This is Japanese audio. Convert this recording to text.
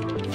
you